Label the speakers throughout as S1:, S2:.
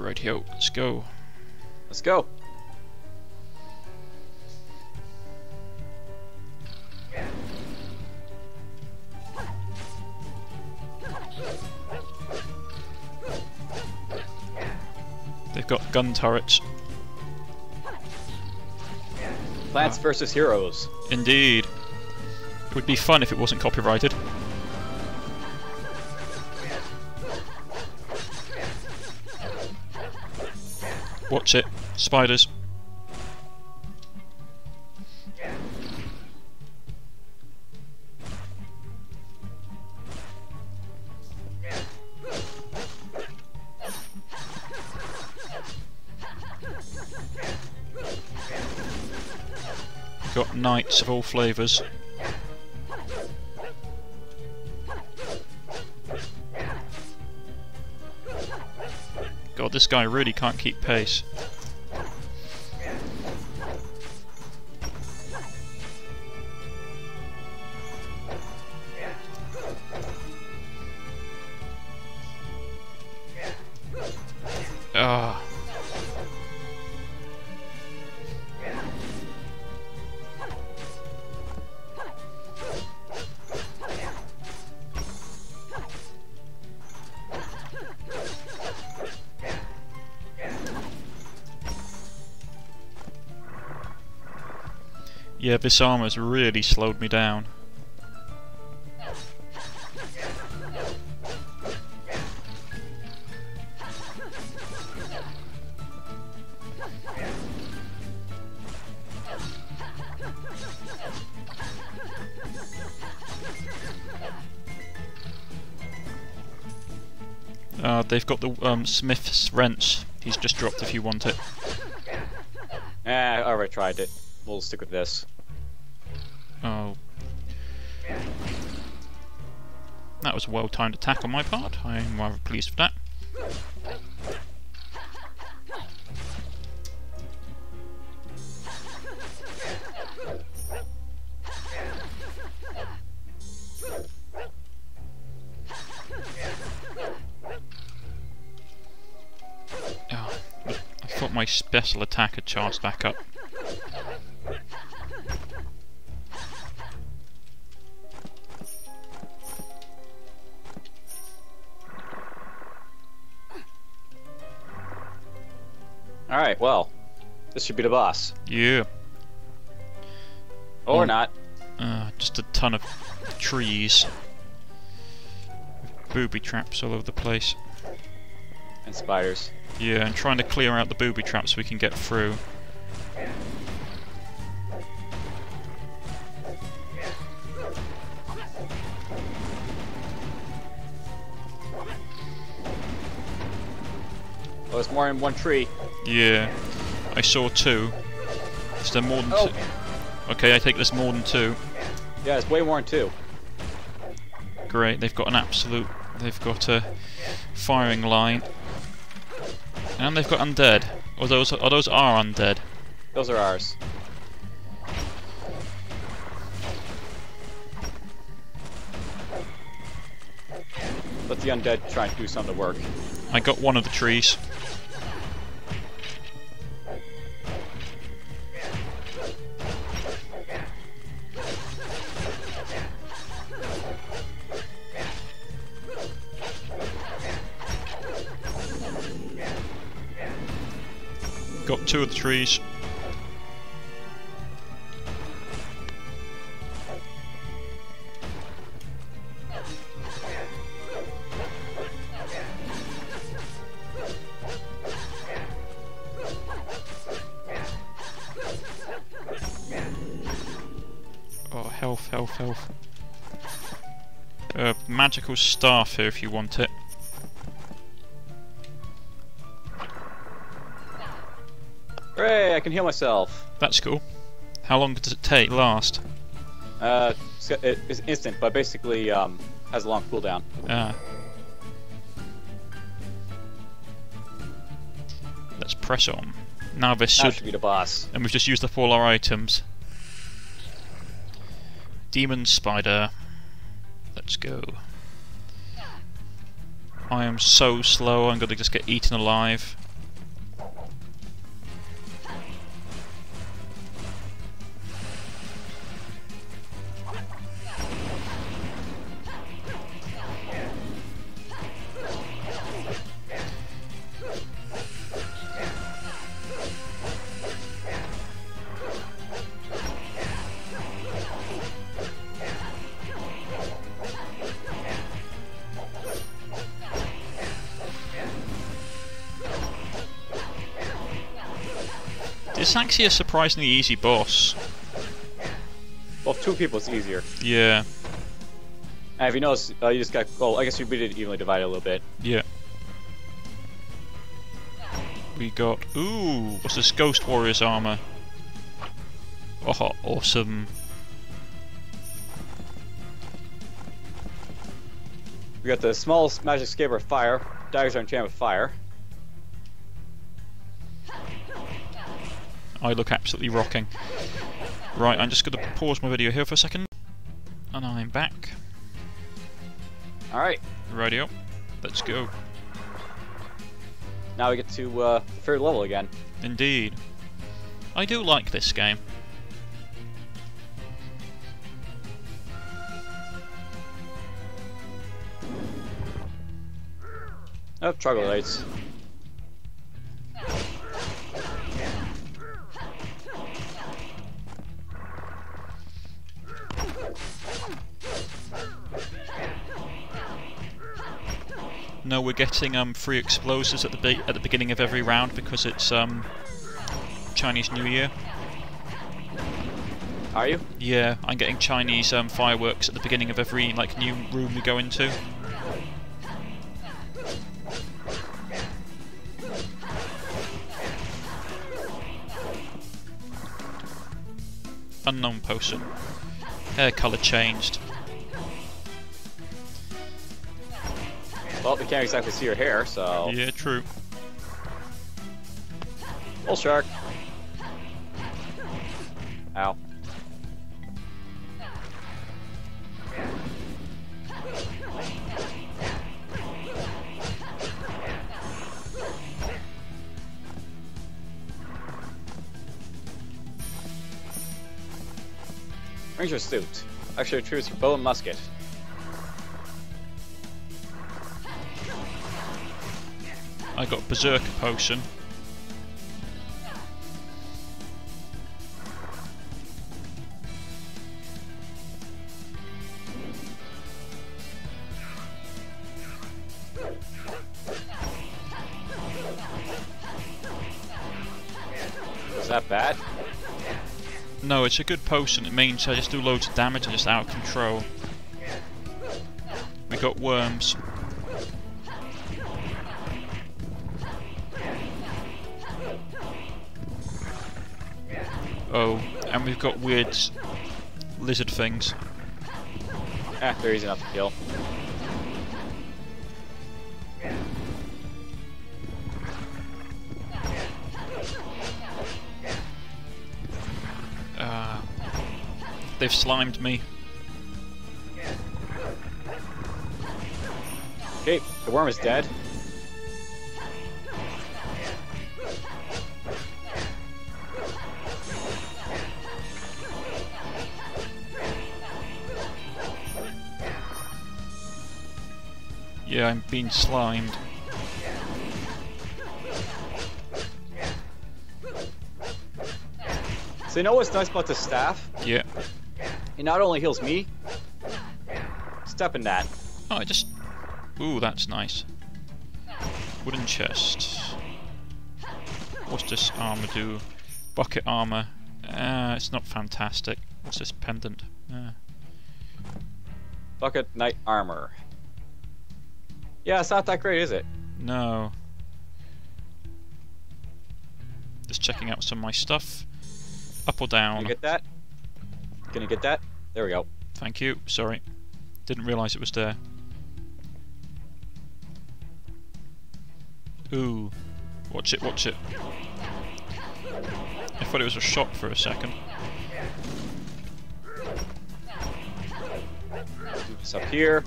S1: Rightio, let's go.
S2: Let's go.
S1: They've got gun turrets.
S2: Plants versus Heroes.
S1: Indeed. It would be fun if it wasn't copyrighted. Watch it. Spiders. Got knights of all flavours. God, this guy really can't keep pace. Ah. Yeah, this armor's really slowed me down. Uh, they've got the um, Smith's wrench. He's just dropped if you want it.
S2: Eh, I already tried it. We'll stick with this.
S1: Oh. That was a well-timed attack on my part. I'm rather pleased with that. Oh, I thought my special attack had charged back up.
S2: Alright, well. This should be the boss.
S1: Yeah.
S2: Or
S1: Mm.
S2: not.
S1: Uh, just a ton of trees. With booby traps all over the place.
S2: And spiders.
S1: Yeah, and trying to clear out the booby traps so we can get through.
S2: Oh, there's more than one tree.
S1: Yeah. I saw two. Is there more than
S2: Oh.
S1: two? Okay, I take there's more than two.
S2: Yeah, it's way more than two.
S1: Great, they've got an absolute... They've got a firing line. And they've got undead. Or those, or those are undead.
S2: Those are ours. Let the undead try and do some of the work.
S1: I got one of the trees. Two of the trees. Oh, health, health, health. Uh, magical staff here if you want it.
S2: I can heal myself.
S1: That's cool. How long does it take? Last?
S2: Uh, it's, instant, but basically um, has a long cooldown.
S1: Ah. Let's press on. Now this should...
S2: should be the boss.
S1: And we've just used up all our items. Demon Spider. Let's go. I am so slow, I'm gonna just get eaten alive. It's actually a surprisingly easy boss.
S2: Well, two people it's easier.
S1: Yeah,
S2: And if you notice, uh, you just got. Well, I guess you beat it evenly divided a little bit.
S1: yeah. We got ooh, what's this? Ghost Warrior's armor. Oh, awesome!
S2: We got the smallest magic scaber of fire. Daggers are enchanted with fire.
S1: I look absolutely rocking. Right, I'm just going to pause my video here for a second, and I'm back.
S2: All right.
S1: Radio, let's go.
S2: Now we get to uh, the third level again.
S1: Indeed. I do like this game.
S2: Oh, troglodytes.
S1: No, we're getting um, free explosives at the be at the beginning of every round because it's um, Chinese New Year.
S2: Are you?
S1: Yeah, I'm getting Chinese um, fireworks at the beginning of every like new room we go into. Unknown potion. Hair colour changed.
S2: Well, we can't exactly see your hair, so.
S1: Yeah, true.
S2: Bull shark. Ow. Ranger suit. Actually, true, it's bow and musket.
S1: I got Berserker potion.
S2: Was that bad?
S1: No, it's a good potion. It means I just do loads of damage and just out of control. We got worms. Oh, and we've got weird lizard things.
S2: Eh, they're easy enough to kill.
S1: Uh, they've slimed me.
S2: Okay, the worm is dead.
S1: Yeah, I'm being slimed.
S2: So you know what's nice about the staff?
S1: Yeah.
S2: It not only heals me. Step in that.
S1: Oh, I just... Ooh, that's nice. Wooden chest. What's this armor do? Bucket armor. Uh, it's not fantastic. What's this pendant? Uh,
S2: Bucket knight armor. Yeah, it's not that great, is it?
S1: no. Just checking out some of my stuff. Up or
S2: Can
S1: down?
S2: you get that? Can you get that? There we go.
S1: Thank you. Sorry. Didn't realise it was there. Ooh. Watch it, watch it. I thought it was a shot for a second.
S2: It's up here.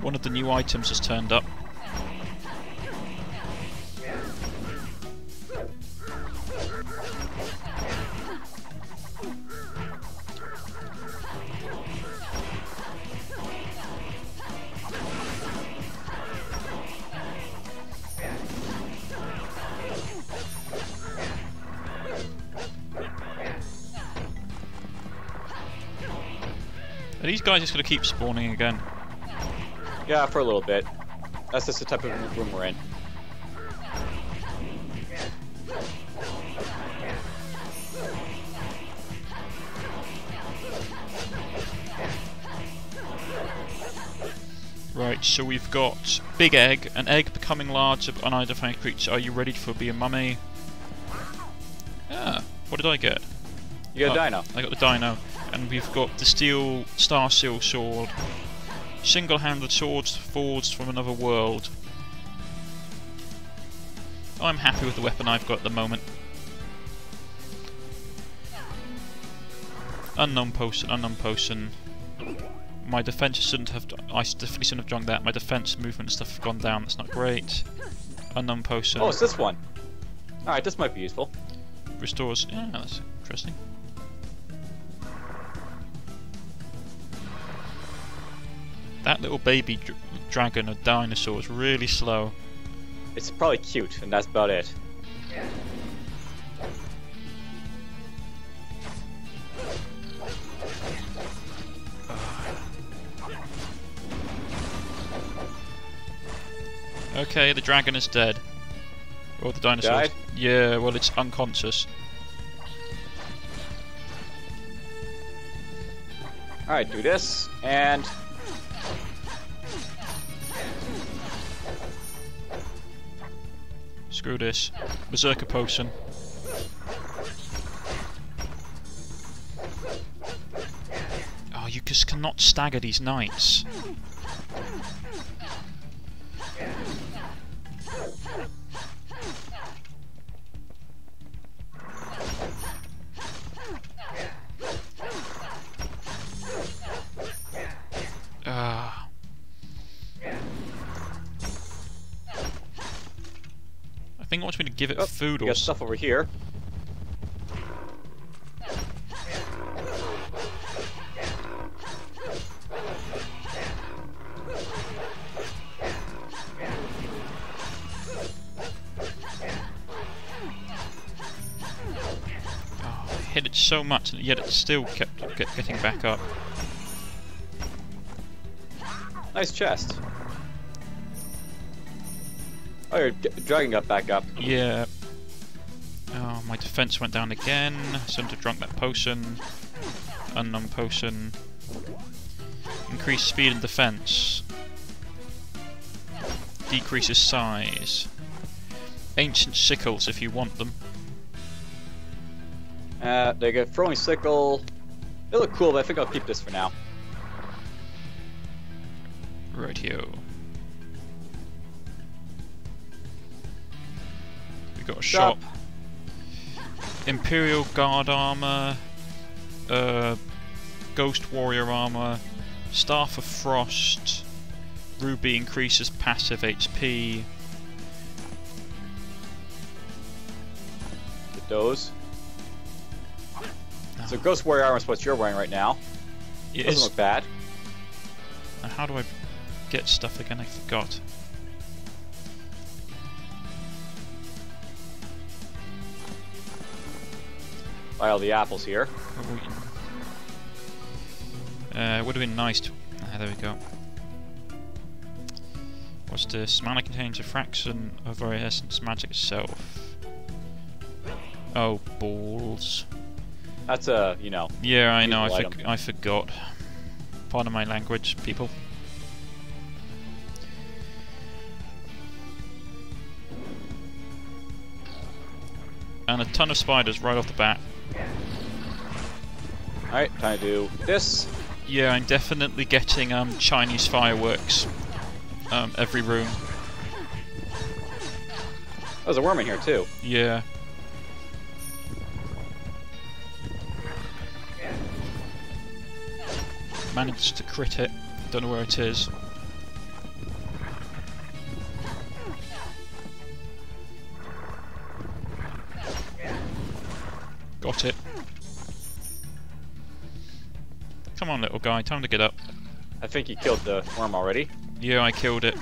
S1: One of the new items has turned up. These guys just going to keep spawning again?
S2: Yeah, for a little bit. That's just the type of room we're in.
S1: Right, so we've got Big Egg, an egg becoming large of unidentified creature. Are you ready for being mummy? Yeah, what did I get?
S2: You got uh, dino.
S1: I got the dino. And we've got the steel star seal sword, Single-handed swords forged from another world. I'm happy with the weapon I've got at the moment. Unknown potion, unknown potion. My defense shouldn't have. I definitely shouldn't have drunk that. My defense, movement, and stuff have gone down. That's not great. Unknown potion
S2: Oh, it's this one. Alright, this might be useful.
S1: restores. Yeah, that's interesting. That little baby dr dragon or dinosaur is really slow.
S2: It's probably cute, and that's about it.
S1: Okay, the dragon is dead. Or the dinosaur.
S2: Died?
S1: Yeah, well, it's unconscious.
S2: Alright, do this, and
S1: Screw this. Berserker potion. Oh, you just cannot stagger these knights. I think it wants me to give it
S2: oh,
S1: food or
S2: got stuff over here.
S1: Oh, I hit it so much, and yet it still kept get, getting back up.
S2: Nice chest. Oh, your dragon got back up.
S1: Yeah. Oh, my defense went down again. Shouldn't have drunk that potion. Unknown potion. Increase speed and defense. Decreases size. Ancient sickles if you want them.
S2: Uh, they got throwing sickle. They look cool, but I think I'll keep this for now.
S1: Right We got a
S2: Shop.
S1: shop. Imperial Guard armor, uh, Ghost Warrior armor, Staff of Frost, Ruby increases passive HP.
S2: Get those. So
S1: Oh,
S2: Ghost Warrior armor is what you're wearing right now.
S1: it
S2: Doesn't
S1: is-
S2: look bad.
S1: uh, How do I get stuff again? I forgot.
S2: Buy all the apples here.
S1: Uh, would have been nice to. Ah, there we go. What's this? Mana contains a fraction of our essence magic itself. Oh, balls.
S2: That's a, you know,
S1: Yeah, I know, I,
S2: Useful
S1: forg
S2: item.
S1: I forgot. Pardon my language, people. And a ton of spiders right off the bat.
S2: Alright, time to do this.
S1: Yeah, I'm definitely getting um, Chinese fireworks um, every room.
S2: There's a worm in here too.
S1: Yeah. Managed to crit it. Don't know where it is. Got it. Come on, little guy. Time to get up.
S2: I think you killed the worm already.
S1: Yeah, I killed it.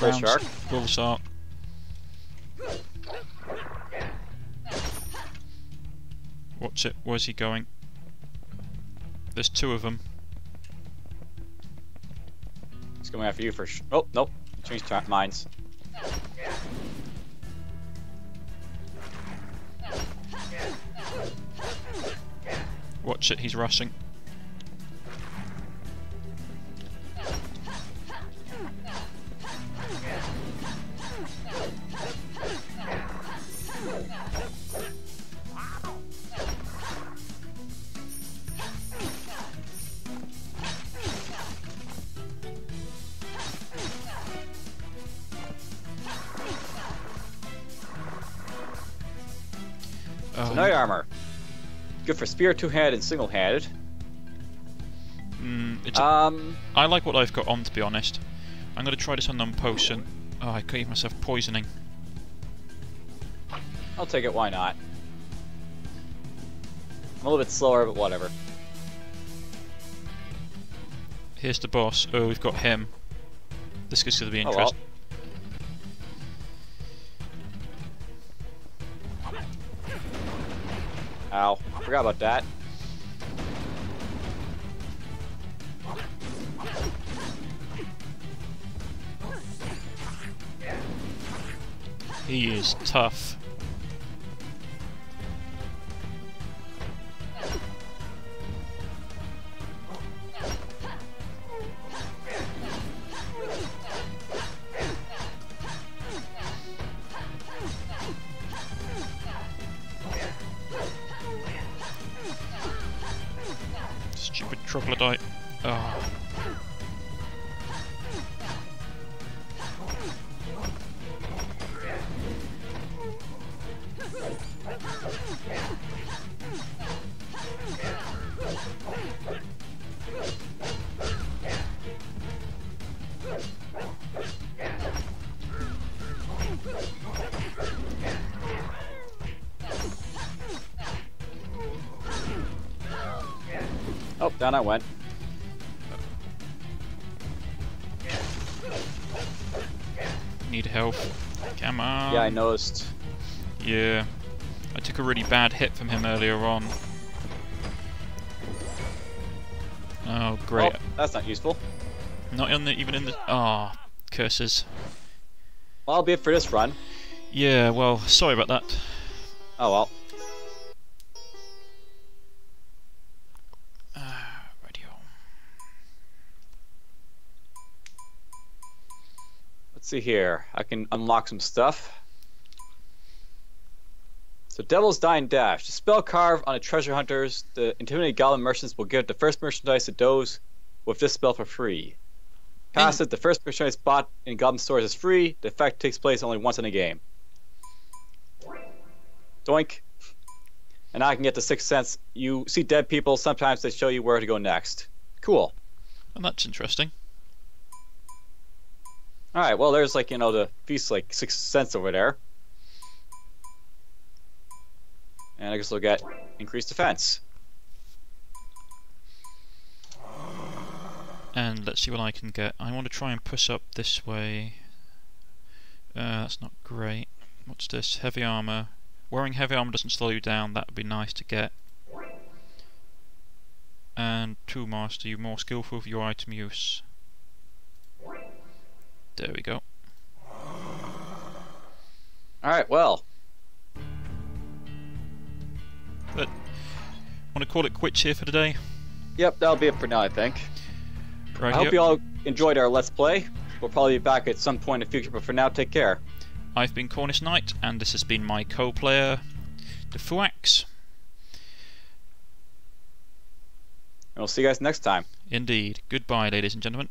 S2: Bull shark.
S1: Bull shark. Watch it. Where's he going? There's two of them.
S2: He's going after you for sh- Oh, nope. Changed minds.
S1: Watch it, he's rushing.
S2: So night armor. Good for spear, two-handed, and single-handed.
S1: mm,
S2: Um,
S1: I like what I've got on, to be honest. I'm going to try this unknown potion. Oh, I gave myself poisoning.
S2: I'll take it. Why not? I'm a little bit slower, but whatever.
S1: Here's the boss. Oh, we've got him. This is going to be
S2: Oh, well. Forgot about that.
S1: He is tough.
S2: Down I went.
S1: Need help. Come on.
S2: yeah, I noticed.
S1: Yeah. I took a really bad hit from him earlier on. Oh, great.
S2: Oh, that's not useful.
S1: Not in the, even in the... Ah, curses.
S2: Well, I'll be it for this run.
S1: Yeah, well, sorry about that.
S2: Oh well. See here. I can unlock some stuff. So Devil's Dying Dash. The spell carved on the treasure hunters, the intimidated goblin merchants will give the first merchandise to those with this spell for free. Cast it, the first merchandise bought in goblin stores is free. The effect takes place only once in a game. Doink. And I can get the sixth sense. You see dead people, sometimes they show you where to go next. Cool.
S1: And that's interesting.
S2: Alright, well there's like, you know, the feast like six cents over there. And I guess we'll get increased defense.
S1: And let's see what I can get. I want to try and push up this way. Uh, that's not great. What's this? Heavy armor. Wearing heavy armor doesn't slow you down. That would be nice to get. And tool master, you more skillful with your item use. There we go.
S2: Alright, well.
S1: But want to call it quits here for today.
S2: Yep, that'll be it for now, I think.
S1: Right
S2: I hope you all enjoyed our Let's Play. We'll probably be back at some point in the future, but for now, take care.
S1: I've been Cornish Knight, and this has been my co-player, DFuxa.
S2: And we'll see you guys next time.
S1: Indeed. Goodbye, ladies and gentlemen.